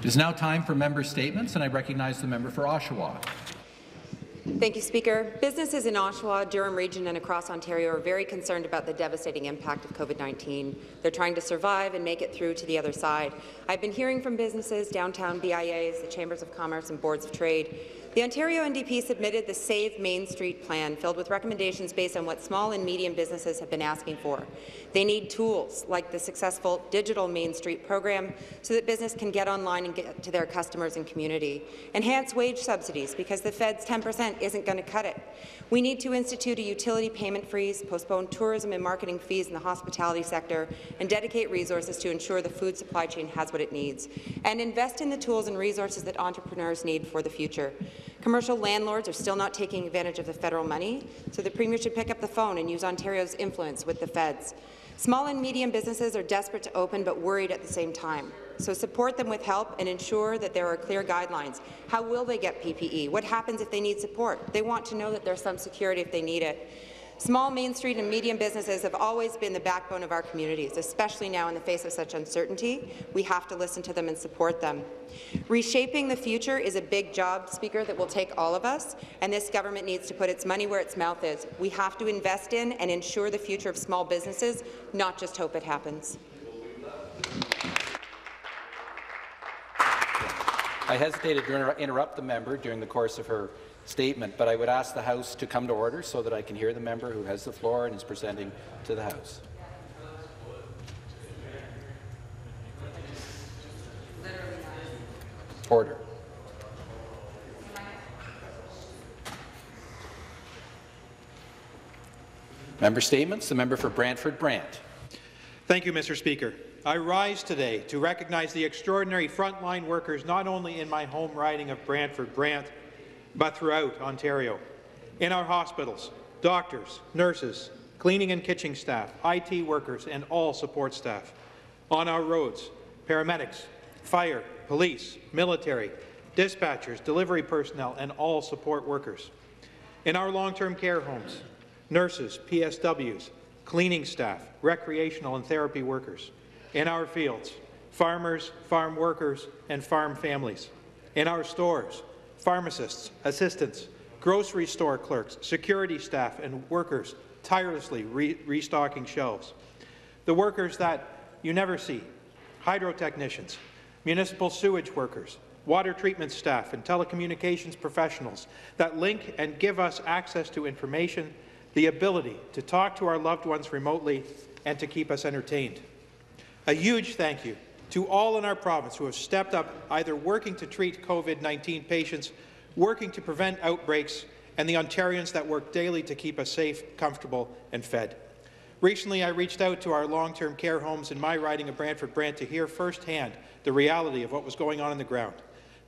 It is now time for member statements, and I recognize the member for Oshawa. Thank you, Speaker. Businesses in Oshawa, Durham Region and across Ontario are very concerned about the devastating impact of COVID-19. They're trying to survive and make it through to the other side. I've been hearing from businesses, downtown BIAs, the Chambers of Commerce and Boards of Trade the Ontario NDP submitted the Save Main Street plan, filled with recommendations based on what small and medium businesses have been asking for. They need tools like the successful Digital Main Street program so that business can get online and get to their customers and community. Enhance wage subsidies because the Fed's 10% isn't going to cut it. We need to institute a utility payment freeze, postpone tourism and marketing fees in the hospitality sector, and dedicate resources to ensure the food supply chain has what it needs, and invest in the tools and resources that entrepreneurs need for the future. Commercial landlords are still not taking advantage of the federal money, so the Premier should pick up the phone and use Ontario's influence with the feds. Small and medium businesses are desperate to open but worried at the same time. So support them with help and ensure that there are clear guidelines. How will they get PPE? What happens if they need support? They want to know that there's some security if they need it. Small Main Street and medium businesses have always been the backbone of our communities, especially now in the face of such uncertainty. We have to listen to them and support them. Reshaping the future is a big job, Speaker, that will take all of us, and this government needs to put its money where its mouth is. We have to invest in and ensure the future of small businesses, not just hope it happens. I hesitated to interrupt the member during the course of her statement, but I would ask the House to come to order so that I can hear the member who has the floor and is presenting to the House. Order. Member statements. The member for Brantford Brant. Thank you, Mr. Speaker. I rise today to recognize the extraordinary frontline workers not only in my home riding of Brantford Brant, but throughout Ontario. In our hospitals, doctors, nurses, cleaning and kitchen staff, IT workers, and all support staff. On our roads, paramedics, fire, police, military, dispatchers, delivery personnel, and all support workers. In our long-term care homes, nurses, PSWs, cleaning staff, recreational and therapy workers. In our fields, farmers, farm workers, and farm families. In our stores, pharmacists, assistants, grocery store clerks, security staff, and workers tirelessly re restocking shelves. The workers that you never see, hydro technicians, municipal sewage workers, water treatment staff, and telecommunications professionals that link and give us access to information, the ability to talk to our loved ones remotely, and to keep us entertained. A huge thank you to all in our province who have stepped up either working to treat COVID-19 patients, working to prevent outbreaks, and the Ontarians that work daily to keep us safe, comfortable, and fed. Recently, I reached out to our long-term care homes in my riding of Brantford Brant to hear firsthand the reality of what was going on on the ground.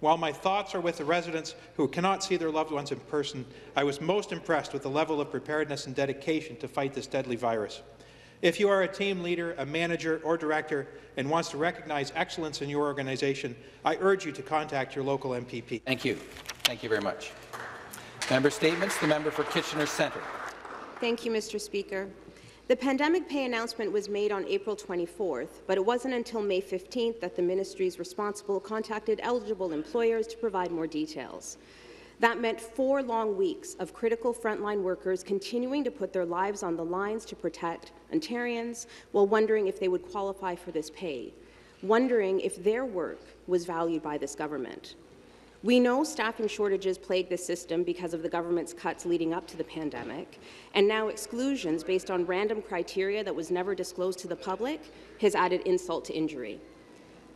While my thoughts are with the residents who cannot see their loved ones in person, I was most impressed with the level of preparedness and dedication to fight this deadly virus. If you are a team leader, a manager, or director and wants to recognize excellence in your organization, I urge you to contact your local MPP. Thank you. Thank you very much. Member statements. The member for Kitchener Centre. Thank you, Mr. Speaker. The pandemic pay announcement was made on April 24th, but it wasn't until May 15th that the ministries responsible contacted eligible employers to provide more details. That meant four long weeks of critical frontline workers continuing to put their lives on the lines to protect Ontarians while wondering if they would qualify for this pay, wondering if their work was valued by this government. We know staffing shortages plague the system because of the government's cuts leading up to the pandemic, and now exclusions based on random criteria that was never disclosed to the public has added insult to injury.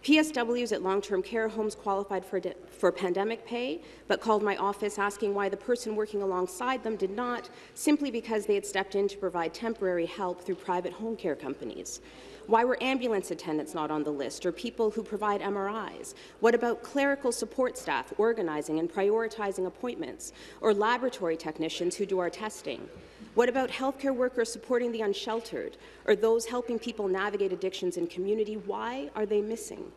PSWs at long-term care homes qualified for, for pandemic pay, but called my office asking why the person working alongside them did not, simply because they had stepped in to provide temporary help through private home care companies. Why were ambulance attendants not on the list, or people who provide MRIs? What about clerical support staff organizing and prioritizing appointments, or laboratory technicians who do our testing? What about healthcare workers supporting the unsheltered or those helping people navigate addictions in community? Why are they missing?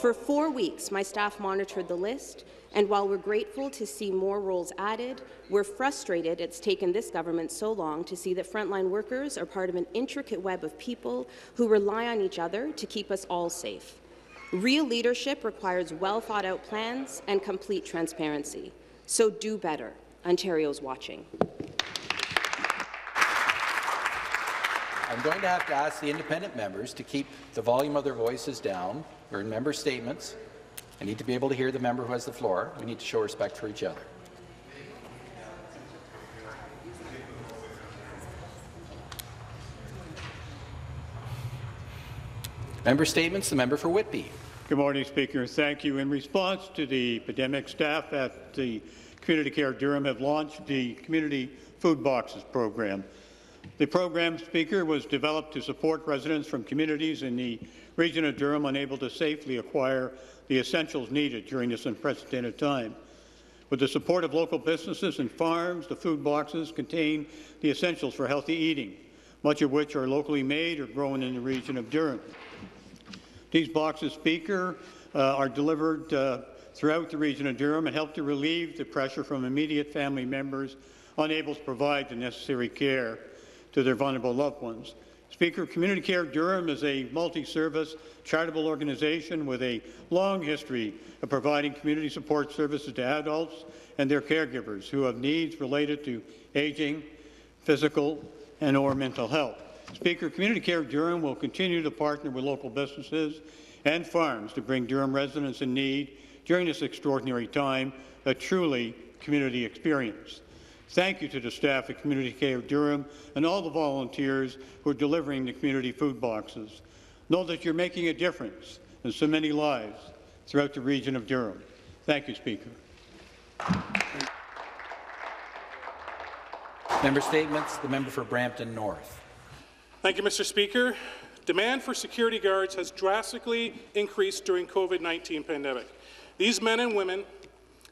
For four weeks, my staff monitored the list, and while we're grateful to see more roles added, we're frustrated it's taken this government so long to see that frontline workers are part of an intricate web of people who rely on each other to keep us all safe. Real leadership requires well-thought-out plans and complete transparency. So do better. Ontario's watching. I'm going to have to ask the independent members to keep the volume of their voices down. We're in member statements. I need to be able to hear the member who has the floor. We need to show respect for each other. Member statements. The member for Whitby. Good morning, Speaker. Thank you. In response to the epidemic, staff at the Community Care Durham have launched the Community Food Boxes program. The program, Speaker, was developed to support residents from communities in the region of Durham unable to safely acquire the essentials needed during this unprecedented time. With the support of local businesses and farms, the food boxes contain the essentials for healthy eating, much of which are locally made or grown in the region of Durham. These boxes, Speaker, uh, are delivered uh, throughout the region of Durham and help to relieve the pressure from immediate family members unable to provide the necessary care to their vulnerable loved ones. Speaker, Community Care Durham is a multi-service charitable organization with a long history of providing community support services to adults and their caregivers who have needs related to aging, physical, and or mental health. Speaker, Community Care Durham will continue to partner with local businesses and farms to bring Durham residents in need during this extraordinary time a truly community experience. Thank you to the staff at Community Care Durham and all the volunteers who are delivering the community food boxes. Know that you're making a difference in so many lives throughout the region of Durham. Thank you, Speaker. Member statements. The member for Brampton North. Thank you, Mr. Speaker. Demand for security guards has drastically increased during COVID-19 pandemic. These men and women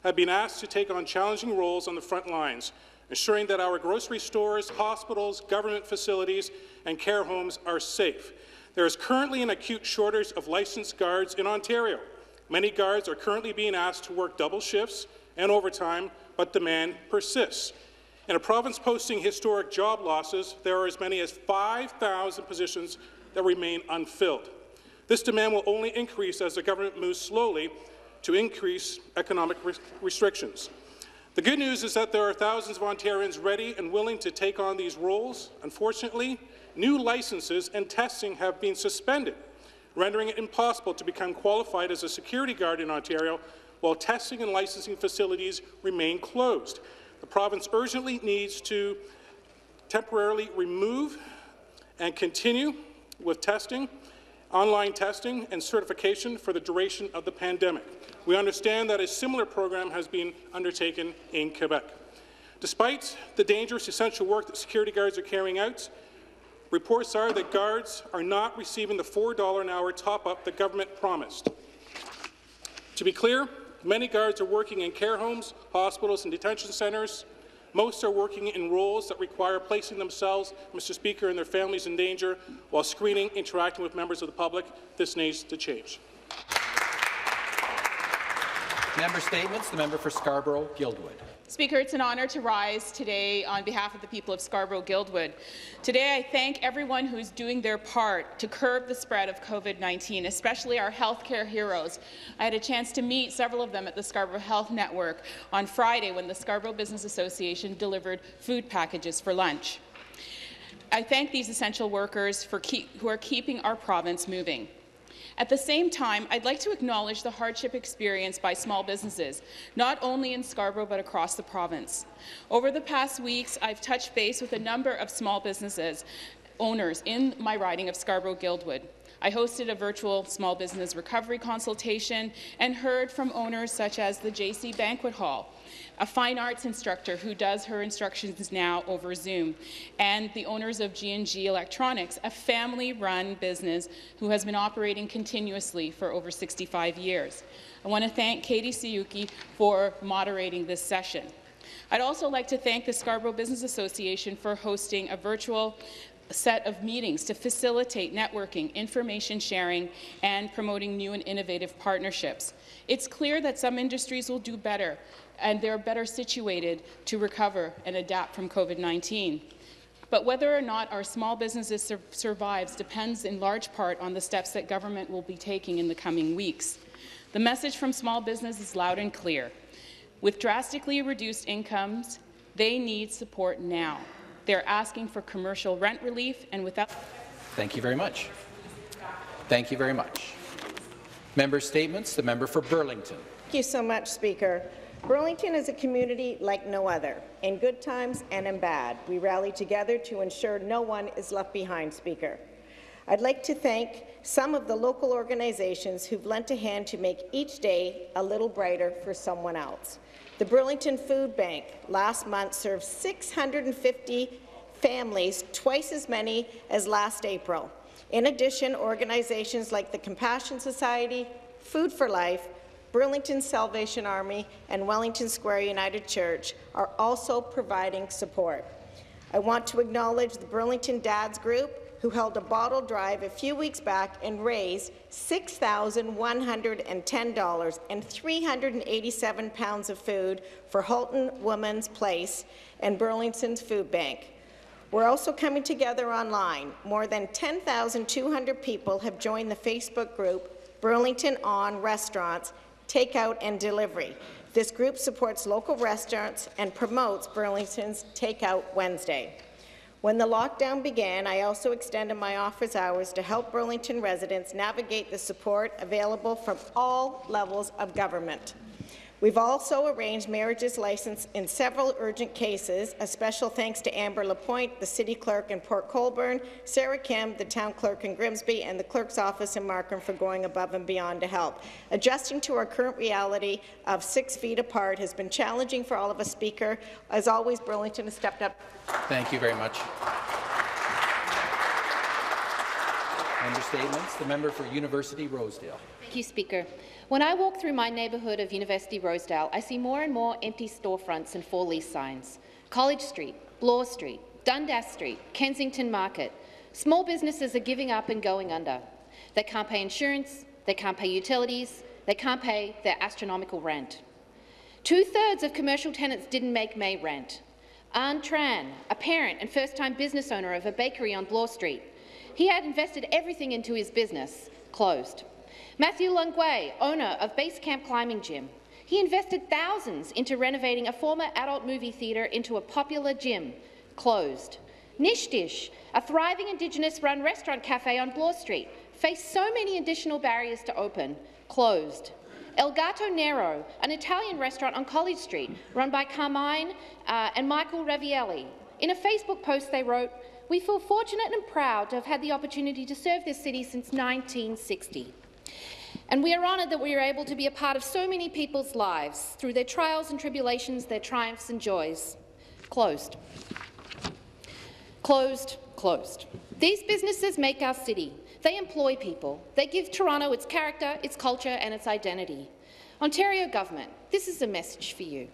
have been asked to take on challenging roles on the front lines, ensuring that our grocery stores, hospitals, government facilities, and care homes are safe. There is currently an acute shortage of licensed guards in Ontario. Many guards are currently being asked to work double shifts and overtime, but demand persists. In a province posting historic job losses, there are as many as 5,000 positions that remain unfilled. This demand will only increase as the government moves slowly to increase economic restrictions. The good news is that there are thousands of Ontarians ready and willing to take on these roles. Unfortunately, new licenses and testing have been suspended, rendering it impossible to become qualified as a security guard in Ontario while testing and licensing facilities remain closed. The province urgently needs to temporarily remove and continue with testing, online testing and certification for the duration of the pandemic. We understand that a similar program has been undertaken in Quebec. Despite the dangerous essential work that security guards are carrying out, reports are that guards are not receiving the $4 an hour top-up the government promised. To be clear, Many guards are working in care homes, hospitals, and detention centres. Most are working in roles that require placing themselves, Mr. Speaker, and their families in danger while screening, interacting with members of the public. This needs to change. Member statements. The member for Scarborough-Guildwood. Speaker, it's an honour to rise today on behalf of the people of Scarborough-Guildwood. Today, I thank everyone who is doing their part to curb the spread of COVID-19, especially our healthcare heroes. I had a chance to meet several of them at the Scarborough Health Network on Friday when the Scarborough Business Association delivered food packages for lunch. I thank these essential workers for who are keeping our province moving. At the same time, I'd like to acknowledge the hardship experienced by small businesses, not only in Scarborough but across the province. Over the past weeks, I've touched base with a number of small businesses owners in my riding of Scarborough-Guildwood. I hosted a virtual small business recovery consultation and heard from owners such as the JC Banquet Hall, a fine arts instructor who does her instructions now over Zoom, and the owners of G&G Electronics, a family-run business who has been operating continuously for over 65 years. I want to thank Katie Suyuki for moderating this session. I'd also like to thank the Scarborough Business Association for hosting a virtual set of meetings to facilitate networking, information sharing, and promoting new and innovative partnerships. It's clear that some industries will do better, and they're better situated to recover and adapt from COVID-19. But whether or not our small businesses sur survives depends in large part on the steps that government will be taking in the coming weeks. The message from small business is loud and clear. With drastically reduced incomes, they need support now. They're asking for commercial rent relief, and without... Thank you very much. Thank you very much. Member statements. The member for Burlington. Thank you so much, Speaker. Burlington is a community like no other. In good times and in bad, we rally together to ensure no one is left behind, Speaker. I'd like to thank some of the local organizations who've lent a hand to make each day a little brighter for someone else. The Burlington Food Bank last month served 650 families, twice as many as last April. In addition, organizations like the Compassion Society, Food for Life, Burlington Salvation Army, and Wellington Square United Church are also providing support. I want to acknowledge the Burlington Dads Group, who held a bottle drive a few weeks back and raised $6,110 and 387 pounds of food for Halton Women's Place and Burlington's Food Bank. We're also coming together online. More than 10,200 people have joined the Facebook group Burlington On Restaurants, Takeout and Delivery. This group supports local restaurants and promotes Burlington's Takeout Wednesday. When the lockdown began, I also extended my office hours to help Burlington residents navigate the support available from all levels of government. We've also arranged marriages licensed in several urgent cases. A special thanks to Amber Lapointe, the city clerk in Port Colborne, Sarah Kim, the town clerk in Grimsby, and the clerk's office in Markham for going above and beyond to help. Adjusting to our current reality of six feet apart has been challenging for all of us, Speaker. As always, Burlington has stepped up. Thank you very much. Member statements. The member for University Rosedale. Thank you, Speaker. When I walk through my neighbourhood of University Rosedale, I see more and more empty storefronts and for lease signs. College Street, Bloor Street, Dundas Street, Kensington Market. Small businesses are giving up and going under. They can't pay insurance, they can't pay utilities, they can't pay their astronomical rent. Two-thirds of commercial tenants didn't make May rent. An Tran, a parent and first-time business owner of a bakery on Bloor Street, he had invested everything into his business, closed. Matthew Lungway, owner of Base Camp Climbing Gym. He invested thousands into renovating a former adult movie theatre into a popular gym, closed. Nish Dish, a thriving Indigenous-run restaurant cafe on Bloor Street, faced so many additional barriers to open, closed. Il Gatto Nero, an Italian restaurant on College Street, run by Carmine uh, and Michael Ravielli. In a Facebook post they wrote, we feel fortunate and proud to have had the opportunity to serve this city since 1960. And we are honoured that we are able to be a part of so many people's lives through their trials and tribulations, their triumphs and joys. Closed. Closed, closed. These businesses make our city. They employ people. They give Toronto its character, its culture and its identity. Ontario government, this is a message for you.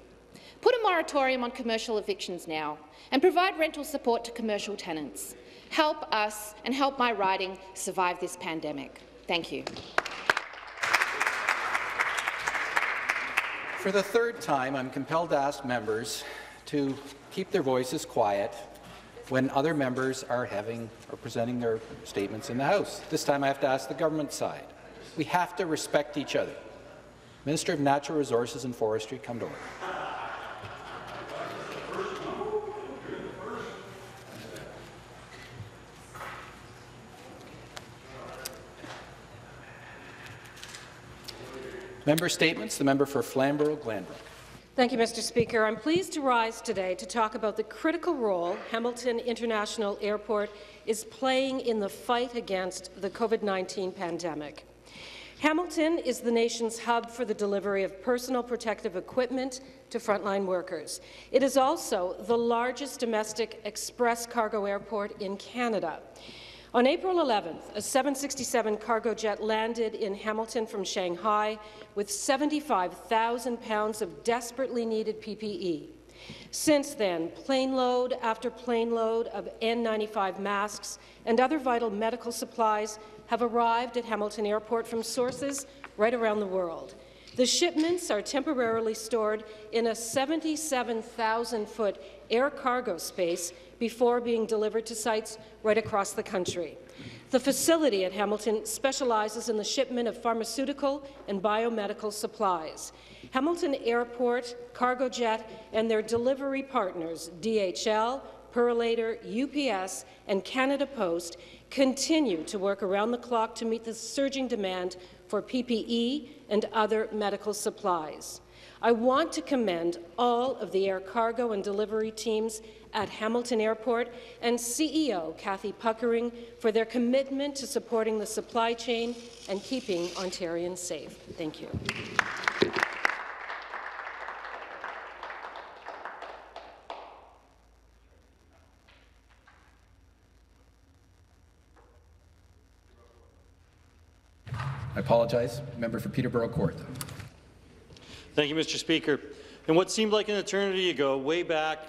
Put a moratorium on commercial evictions now and provide rental support to commercial tenants. Help us and help my riding survive this pandemic. Thank you. For the third time, I'm compelled to ask members to keep their voices quiet when other members are having or presenting their statements in the House. This time I have to ask the government side. We have to respect each other. Minister of Natural Resources and Forestry, come to order. Member statements. The member for Flamborough-Glanbrook. Thank you, Mr. Speaker. I'm pleased to rise today to talk about the critical role Hamilton International Airport is playing in the fight against the COVID-19 pandemic. Hamilton is the nation's hub for the delivery of personal protective equipment to frontline workers. It is also the largest domestic express cargo airport in Canada. On April 11th, a 767 cargo jet landed in Hamilton from Shanghai with 75,000 pounds of desperately needed PPE. Since then, plane load after plane load of N95 masks and other vital medical supplies have arrived at Hamilton Airport from sources right around the world. The shipments are temporarily stored in a 77,000-foot air cargo space before being delivered to sites right across the country. The facility at Hamilton specializes in the shipment of pharmaceutical and biomedical supplies. Hamilton Airport, Cargojet, and their delivery partners, DHL, Purolator, UPS, and Canada Post, continue to work around the clock to meet the surging demand for PPE and other medical supplies. I want to commend all of the air cargo and delivery teams at Hamilton Airport and CEO Cathie Puckering for their commitment to supporting the supply chain and keeping Ontarians safe. Thank you. I apologize. Member for Peterborough-Kawartha. Thank you, Mr. Speaker. In what seemed like an eternity ago, way back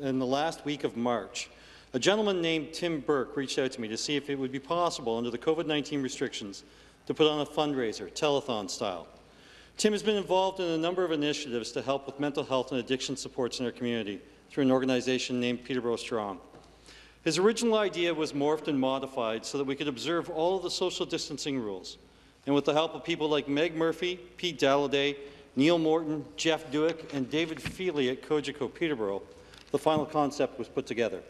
in the last week of March, a gentleman named Tim Burke reached out to me to see if it would be possible, under the COVID-19 restrictions, to put on a fundraiser, telethon style. Tim has been involved in a number of initiatives to help with mental health and addiction supports in our community through an organization named Peterborough Strong. His original idea was morphed and modified so that we could observe all of the social distancing rules. And with the help of people like Meg Murphy, Pete Dalladay, Neil Morton, Jeff Dewick, and David Feely at Cogeco Peterborough, the final concept was put together.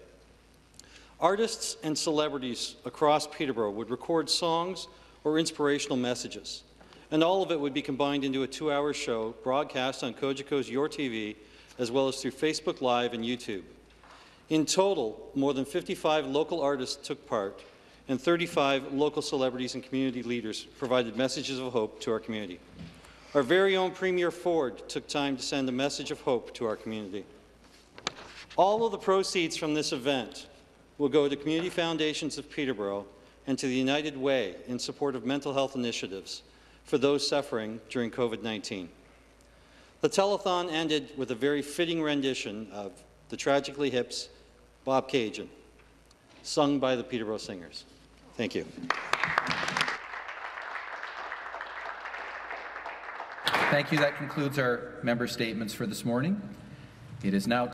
Artists and celebrities across Peterborough would record songs or inspirational messages, and all of it would be combined into a two-hour show broadcast on Cogeco's Your TV, as well as through Facebook Live and YouTube. In total, more than 55 local artists took part, and 35 local celebrities and community leaders provided messages of hope to our community. Our very own Premier Ford took time to send a message of hope to our community. All of the proceeds from this event will go to Community Foundations of Peterborough and to the United Way in support of mental health initiatives for those suffering during COVID-19. The telethon ended with a very fitting rendition of the Tragically Hip's Bobcaygeon, sung by the Peterborough Singers. Thank you. Thank you. That concludes our member statements for this morning. It is now